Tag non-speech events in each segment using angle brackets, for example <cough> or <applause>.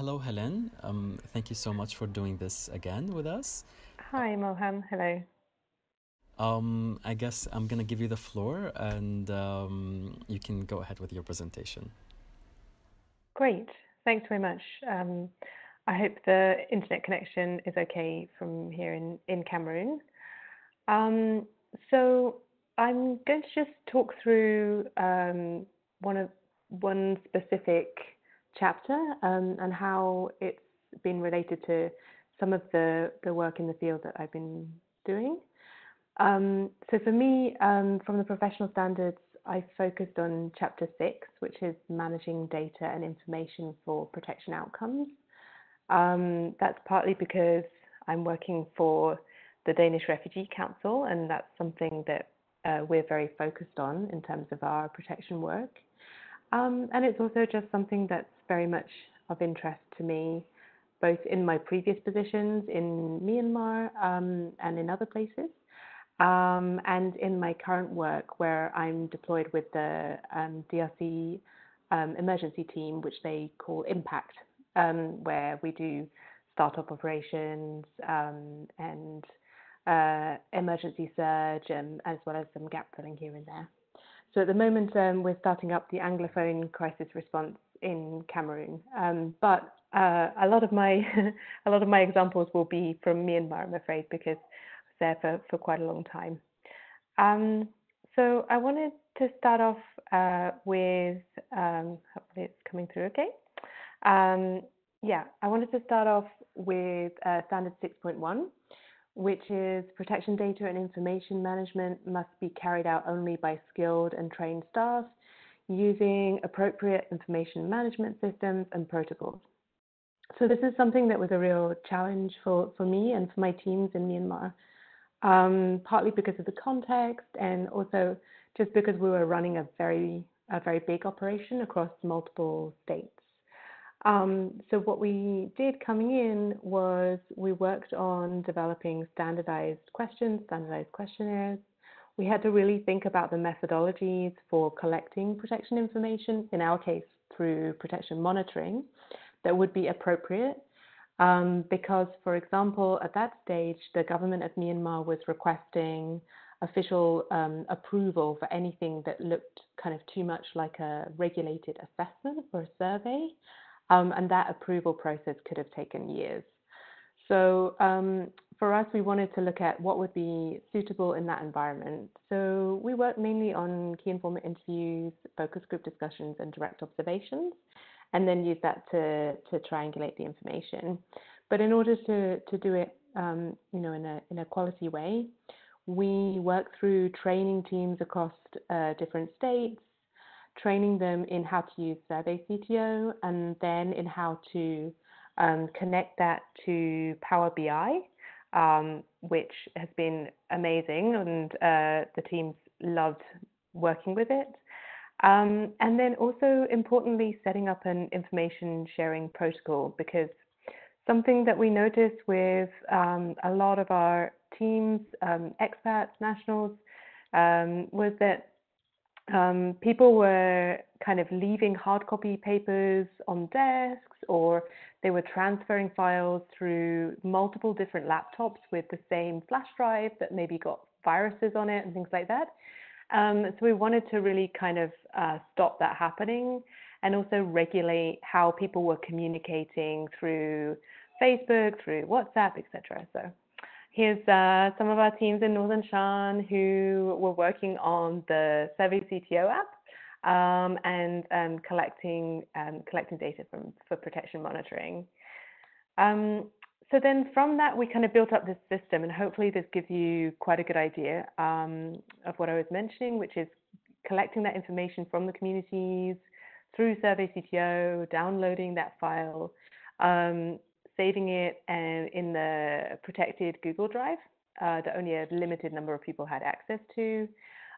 hello, Helen. Um, thank you so much for doing this again with us. Hi, Moham. Hello. Um, I guess I'm going to give you the floor and um, you can go ahead with your presentation. Great. Thanks very much. Um, I hope the internet connection is okay from here in, in Cameroon. Um, so I'm going to just talk through um, one of one specific chapter um, and how it's been related to some of the, the work in the field that I've been doing. Um, so for me, um, from the professional standards, I focused on chapter six, which is managing data and information for protection outcomes. Um, that's partly because I'm working for the Danish Refugee Council, and that's something that uh, we're very focused on in terms of our protection work. Um, and it's also just something that's very much of interest to me, both in my previous positions in Myanmar um, and in other places, um, and in my current work where I'm deployed with the um, DRC um, emergency team, which they call Impact, um, where we do startup operations and uh, emergency surge, and as well as some gap filling here and there. So at the moment, um, we're starting up the Anglophone crisis response in Cameroon. Um, but uh, a lot of my <laughs> a lot of my examples will be from Myanmar, I'm afraid, because I was there for, for quite a long time. Um, so I wanted to start off uh, with um, hopefully it's coming through okay. Um, yeah, I wanted to start off with uh, standard 6.1 which is protection data and information management must be carried out only by skilled and trained staff using appropriate information management systems and protocols. So this is something that was a real challenge for, for me and for my teams in Myanmar, um, partly because of the context and also just because we were running a very, a very big operation across multiple states. Um, so what we did coming in was we worked on developing standardized questions, standardized questionnaires. We had to really think about the methodologies for collecting protection information, in our case through protection monitoring, that would be appropriate. Um, because, for example, at that stage, the government of Myanmar was requesting official um, approval for anything that looked kind of too much like a regulated assessment or a survey. Um, and that approval process could have taken years. So um, for us, we wanted to look at what would be suitable in that environment. So we worked mainly on key informant interviews, focus group discussions, and direct observations, and then use that to, to triangulate the information. But in order to, to do it, um, you know, in a, in a quality way, we worked through training teams across uh, different states, training them in how to use Survey CTO and then in how to um, connect that to Power BI, um, which has been amazing and uh, the teams loved working with it. Um, and then also importantly, setting up an information sharing protocol because something that we noticed with um, a lot of our teams, um, expats, nationals, um, was that um, people were kind of leaving hard copy papers on desks or they were transferring files through multiple different laptops with the same flash drive that maybe got viruses on it and things like that. Um, so we wanted to really kind of uh, stop that happening and also regulate how people were communicating through Facebook, through WhatsApp, etc. So Here's uh, some of our teams in Northern Shan who were working on the Survey CTO app um, and um, collecting um, collecting data from for protection monitoring. Um, so then from that, we kind of built up this system, and hopefully this gives you quite a good idea um, of what I was mentioning, which is collecting that information from the communities through Survey CTO, downloading that file, saving it and in the protected Google Drive uh, that only a limited number of people had access to,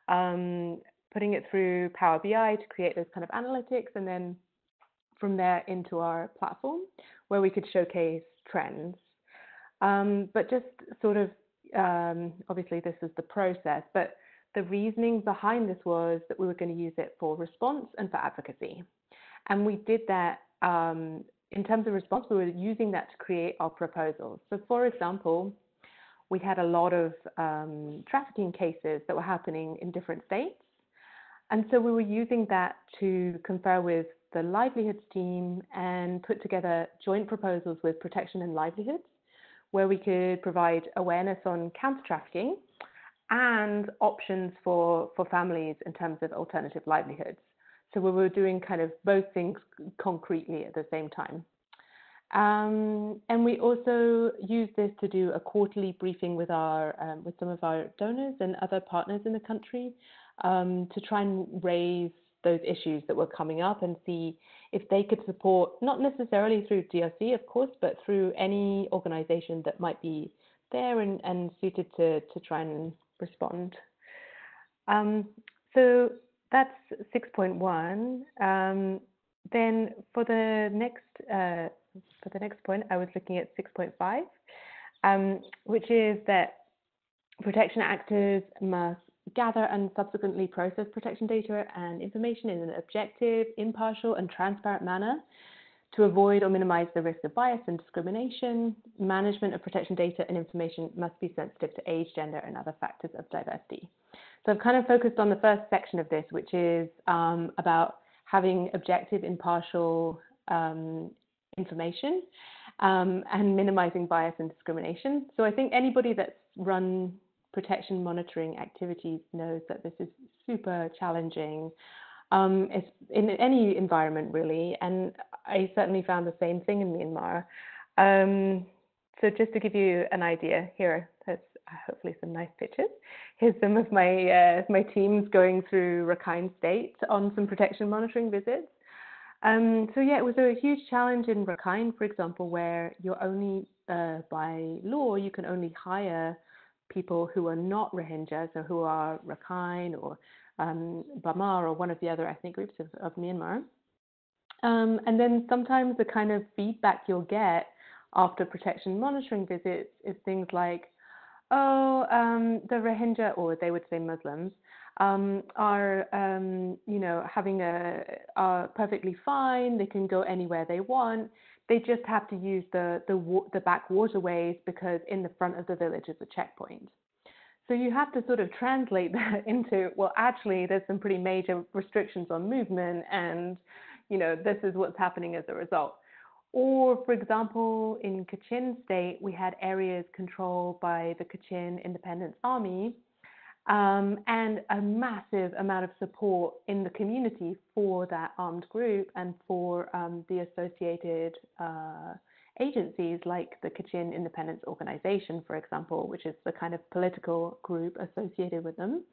um, putting it through Power BI to create those kind of analytics, and then from there into our platform where we could showcase trends. Um, but just sort of, um, obviously, this is the process, but the reasoning behind this was that we were going to use it for response and for advocacy. And we did that um, in terms of response, we were using that to create our proposals. So, for example, we had a lot of um, trafficking cases that were happening in different states. And so we were using that to confer with the livelihoods team and put together joint proposals with protection and livelihoods, where we could provide awareness on counter trafficking and options for, for families in terms of alternative livelihoods. So we were doing kind of both things concretely at the same time. Um, and we also use this to do a quarterly briefing with our um, with some of our donors and other partners in the country um, to try and raise those issues that were coming up and see if they could support not necessarily through DRC, of course, but through any organization that might be there and, and suited to to try and respond. Um, so that's 6.1. Um, then for the next uh, for the next point, I was looking at 6.5, um, which is that protection actors must gather and subsequently process protection data and information in an objective, impartial, and transparent manner to avoid or minimize the risk of bias and discrimination. Management of protection data and information must be sensitive to age, gender, and other factors of diversity. So I've kind of focused on the first section of this, which is um, about having objective, impartial um, information um, and minimizing bias and discrimination. So I think anybody that's run protection monitoring activities knows that this is super challenging um, in any environment really, and I certainly found the same thing in Myanmar. Um, so just to give you an idea, here, there's hopefully some nice pictures. Here's some of my uh, my teams going through Rakhine State on some protection monitoring visits. Um, so yeah, it was a huge challenge in Rakhine, for example, where you're only uh, by law you can only hire people who are not Rohingya, so who are Rakhine or um, Bamar or one of the other ethnic groups of, of Myanmar. Um, and then sometimes the kind of feedback you'll get after protection monitoring visits is things like, oh, um, the Rohingya, or they would say Muslims, um, are um, you know having a are perfectly fine. They can go anywhere they want. They just have to use the the the back waterways because in the front of the village is a checkpoint. So you have to sort of translate <laughs> that into well, actually, there's some pretty major restrictions on movement, and you know this is what's happening as a result. Or, for example, in Kachin State, we had areas controlled by the Kachin Independence Army um, and a massive amount of support in the community for that armed group and for um, the associated uh, agencies like the Kachin Independence Organization, for example, which is the kind of political group associated with them.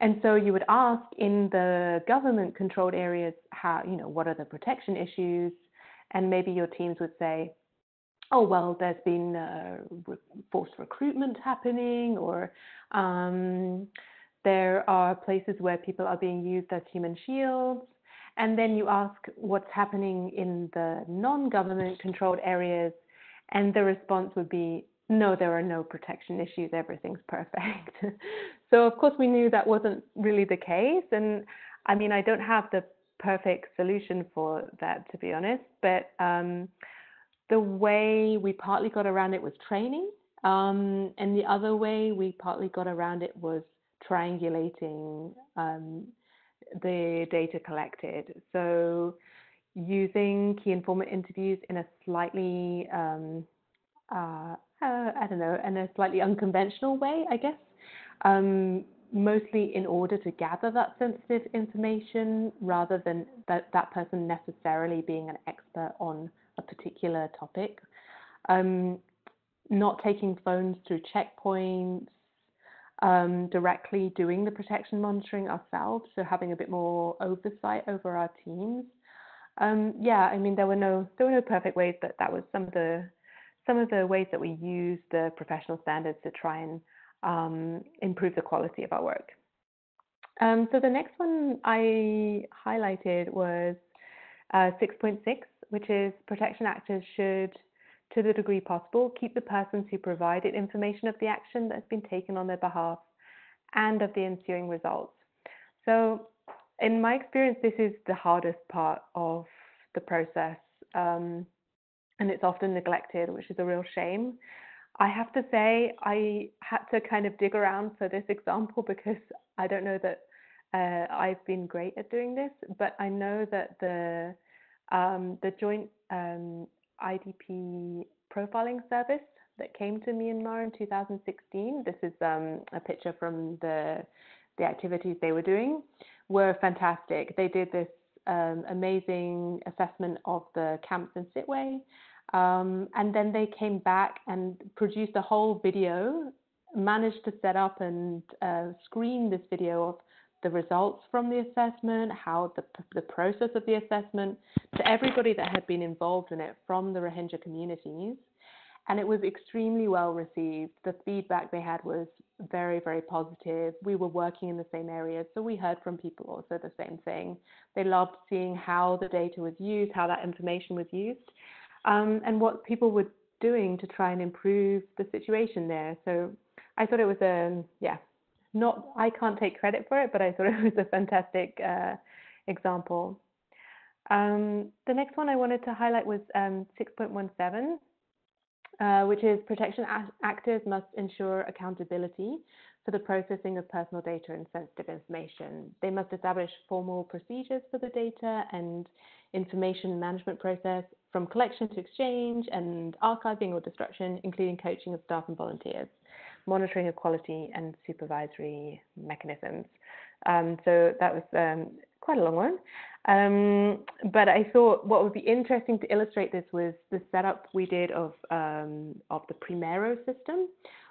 And so you would ask in the government controlled areas, how, you know, what are the protection issues? And maybe your teams would say, oh, well, there's been uh, forced recruitment happening, or um, there are places where people are being used as human shields. And then you ask what's happening in the non government controlled areas, and the response would be, no, there are no protection issues, everything's perfect. <laughs> so, of course, we knew that wasn't really the case. And I mean, I don't have the perfect solution for that, to be honest, but um, the way we partly got around it was training, um, and the other way we partly got around it was triangulating um, the data collected. So using key informant interviews in a slightly, um, uh, uh, I don't know, in a slightly unconventional way, I guess. Um, mostly in order to gather that sensitive information rather than that, that person necessarily being an expert on a particular topic. Um, not taking phones through checkpoints, um, directly doing the protection monitoring ourselves, so having a bit more oversight over our teams. Um, yeah, I mean there were no there were no perfect ways, but that was some of the some of the ways that we used the professional standards to try and um, improve the quality of our work. Um, so the next one I highlighted was uh, 6.6, which is protection actors should, to the degree possible, keep the persons who provided information of the action that has been taken on their behalf and of the ensuing results. So, in my experience, this is the hardest part of the process. Um, and it's often neglected, which is a real shame. I have to say, I had to kind of dig around for this example <laughs> because I don't know that uh, I've been great at doing this, but I know that the um, the joint um, IDP profiling service that came to Myanmar in 2016. This is um, a picture from the the activities they were doing were fantastic. They did this um, amazing assessment of the camps in Sittwe, um, and then they came back and produced a whole video, managed to set up and uh, screen this video of the results from the assessment, how the, the process of the assessment to everybody that had been involved in it from the Rohingya communities and it was extremely well received. The feedback they had was very, very positive. We were working in the same areas, so we heard from people also the same thing. They loved seeing how the data was used, how that information was used, um, and what people were doing to try and improve the situation there. So I thought it was a, yeah, not, I can't take credit for it, but I thought <laughs> it was a fantastic uh, example. Um, the next one I wanted to highlight was um, 6.17. Uh, which is protection actors must ensure accountability for the processing of personal data and sensitive information. They must establish formal procedures for the data and information management process from collection to exchange and archiving or destruction, including coaching of staff and volunteers, monitoring of quality and supervisory mechanisms. Um, so that was um, quite a long one. Um, but I thought what would be interesting to illustrate this was the setup we did of um, of the Primero system,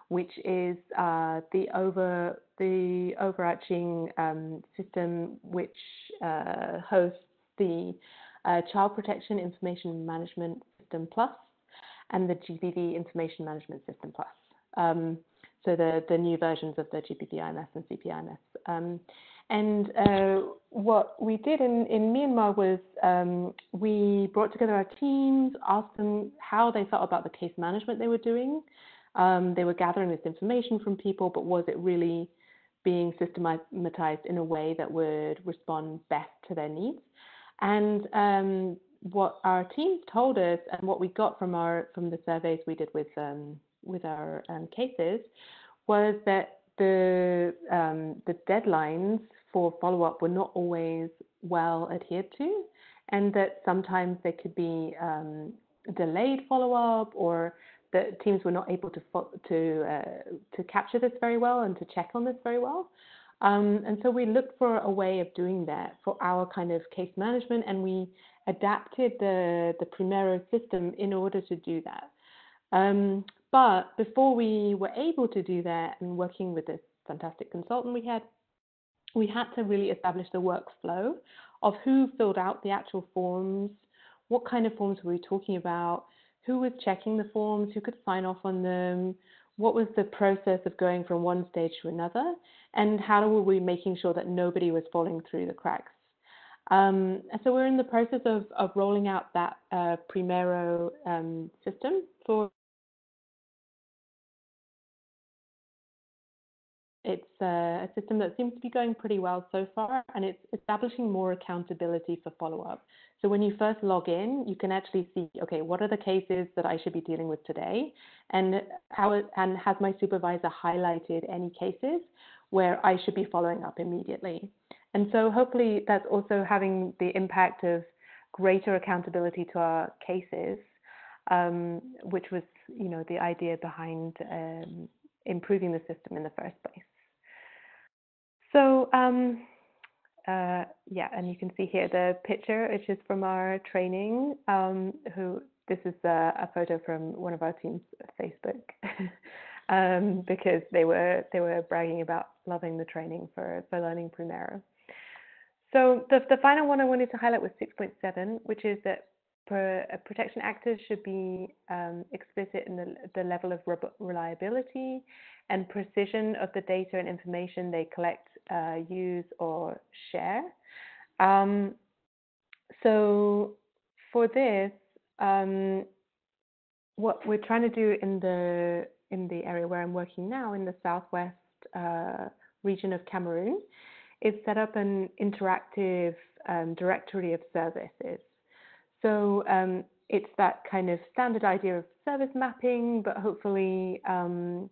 which is uh, the over the overarching um, system which uh, hosts the uh, Child Protection Information Management System Plus and the GBV Information Management System Plus. Um, so the the new versions of the GBVIMS and CPIMS. Um, and uh, what we did in, in Myanmar was um, we brought together our teams, asked them how they felt about the case management they were doing. Um, they were gathering this information from people, but was it really being systematized in a way that would respond best to their needs? And um, what our teams told us, and what we got from our from the surveys we did with um, with our um, cases, was that the um, the deadlines for follow up were not always well adhered to, and that sometimes there could be um, delayed follow up or that teams were not able to to uh, to capture this very well and to check on this very well. Um, and so we looked for a way of doing that for our kind of case management, and we adapted the the Primero system in order to do that. Um, but before we were able to do that, and working with this fantastic consultant we had, we had to really establish the workflow of who filled out the actual forms, what kind of forms were we talking about, who was checking the forms, who could sign off on them, what was the process of going from one stage to another, and how were we making sure that nobody was falling through the cracks. Um, so we're in the process of, of rolling out that uh, Primero um, system for It's a, system that seems to be going pretty well so far, and it's establishing more accountability for follow up. So when you first log in, you can actually see, okay, what are the cases that I should be dealing with today, and how and has my supervisor highlighted any cases where I should be following up immediately. And so hopefully that's also having the impact of greater accountability to our cases, um, which was, you know, the idea behind um, improving the system in the first place. So um, uh, yeah, and you can see here the picture, which is from our training. Um, who this is a, a, photo from one of our team's Facebook, <laughs> um, because they were they were bragging about loving the training for for learning Primero. So the the final one I wanted to highlight was 6.7, which is that protection actors should be um, explicit in the, the level of reliability and precision of the data and information they collect, uh, use, or share. Um, so for this, um, what we're trying to do in the in the area where I'm working now, in the southwest uh, region of Cameroon, is set up an interactive um, directory of services. So um, it's that kind of standard idea of service mapping, but hopefully um,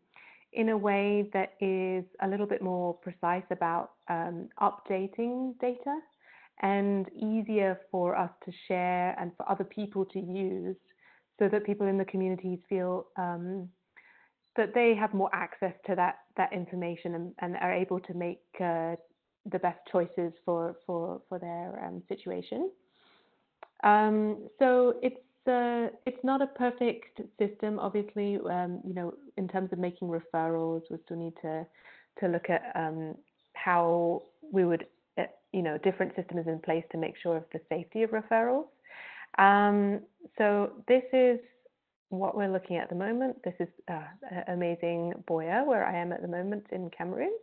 in a way that is a little bit more precise about um, updating data and easier for us to share and for other people to use so that people in the communities feel um, that they have more access to that that information and, and are able to make uh, the best choices for for for their um, situation. Um, so it's uh, it's not a perfect system, obviously. Um, you know, in terms of making referrals, we still need to to look at um, how we would, uh, you know, different systems in place to make sure of the safety of referrals. Um, so this is what we're looking at the moment. This is uh, amazing Buea, where I am at the moment in Cameroon.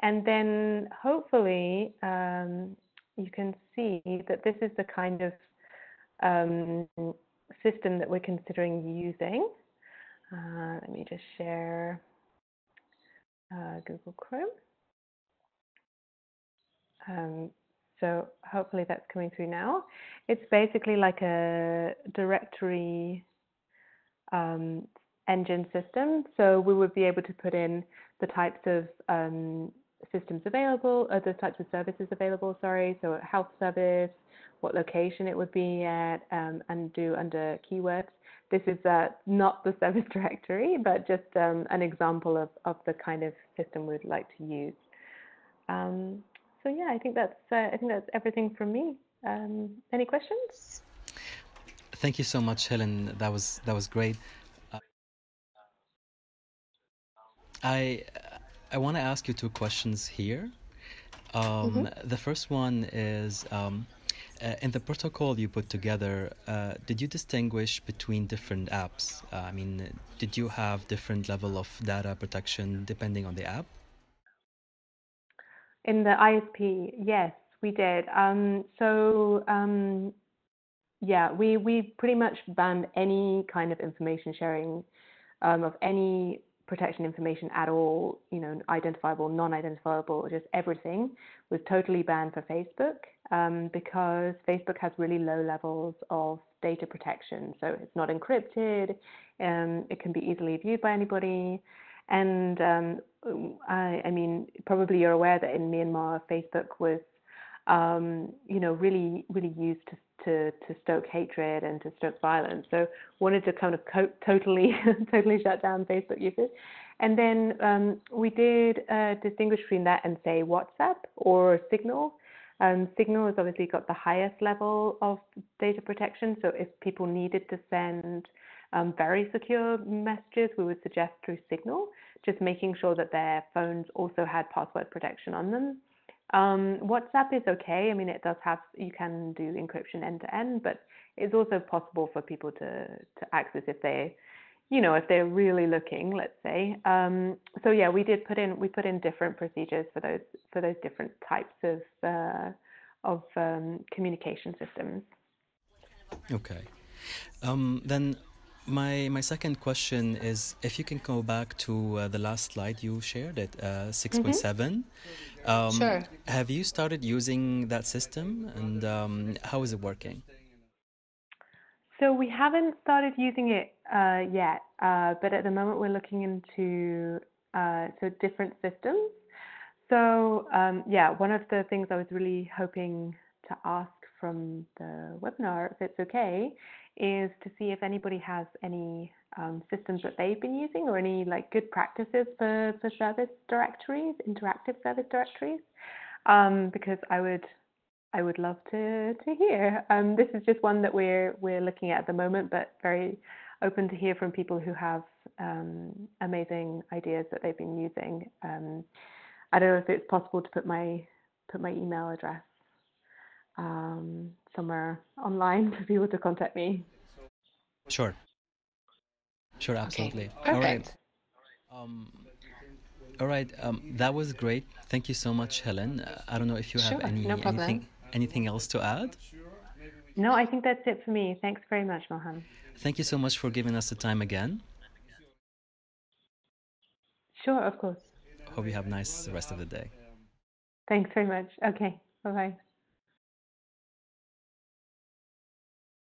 And then hopefully um, you can see that this is the kind of um, system that we're considering using. Uh, let me just share uh, Google Chrome. Um, so hopefully that's coming through now. It's basically like a directory um, engine system. So we would be able to put in the types of um, systems available, or the types of services available, sorry. So a health service, what location it would be at, um, and do under keywords. This is uh, not the service <laughs> directory, but just um, an example of, of the kind of system we'd like to use. Um, so yeah, I think that's uh, I think that's everything from me. Um, any questions? Thank you so much, Helen. That was that was great. Uh, I I want to ask you two questions here. Um, mm-hmm. The first one is um, uh, in the protocol you put together. Uh, did you distinguish between different apps? Uh, I mean, did you have different level of data protection depending on the app? In the ISP, yes, we did. Um, so um, yeah, we we pretty much banned any kind of information sharing um, of any protection information at all. You know, identifiable, non-identifiable, just everything was totally banned for Facebook um, because Facebook has really low levels of data protection. So it's not encrypted. Um, it can be easily viewed by anybody. And um, I, I, mean, probably you're aware that in Myanmar, Facebook was, um, you know, really, really used to, to, to stoke hatred and to stoke violence. So wanted to kind of co- totally, <laughs> totally shut down Facebook usage. And then um, we did uh, distinguish between that and say WhatsApp or Signal. Um, Signal has obviously got the highest level of data protection. So if people needed to send um, very secure messages, we would suggest through Signal, just making sure that their phones also had password protection on them. Um, WhatsApp is okay. I mean, it does have, you can do encryption end to end, but it's also possible for people to, to access if they, you know, if they're really looking, let's say. Um, so yeah, we did put in, we put in different procedures for those, for those different types of, uh, of um, communication systems. Okay. Um, then my my second question is if you can go back to uh, the last slide you shared at uh, 6.7. Mm-hmm. Um, sure. Have you started using that system and um, how is it working? So we haven't started using it uh, yet, uh, but at the moment we're looking into uh, so different systems. So um, yeah, one of the things I was really hoping to ask from the webinar, if it's okay, is to see if anybody has any um, systems that they've been using or any like good practices for, for service directories, interactive service directories, um, because I would I would love to to hear. Um, this is just one that we're we're looking at at the moment, but very open to hear from people who have um, amazing ideas that they've been using. Um, I don't know if it's possible to put my put my email address um, somewhere online <laughs> for people to contact me. Sure. Sure, absolutely. Okay. All right. Um, all right. Um, that was great. Thank you so much, Helen. Uh, I don't know if you have sure, any no anything anything else to add. No, I think that's it for me. Thanks very much, Mohan. Thank you so much for giving us the time again. Sure, of course. Hope you have a nice rest of the day. Thanks very much. Okay. Bye bye.